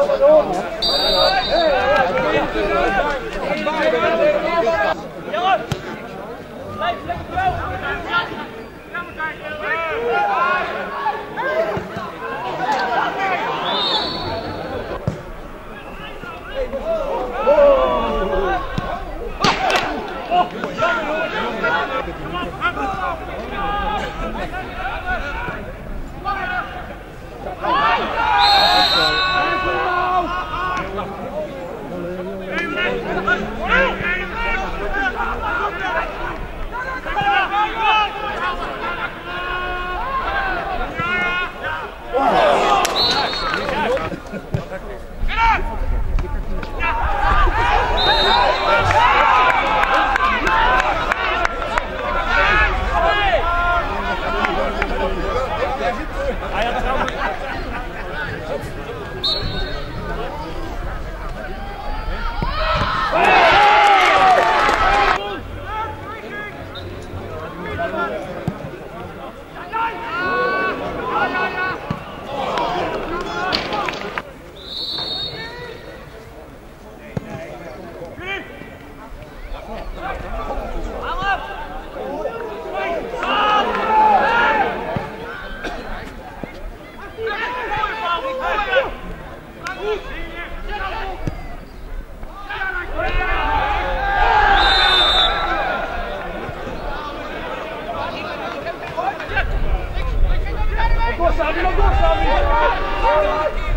Oh! Salve, não dá salve!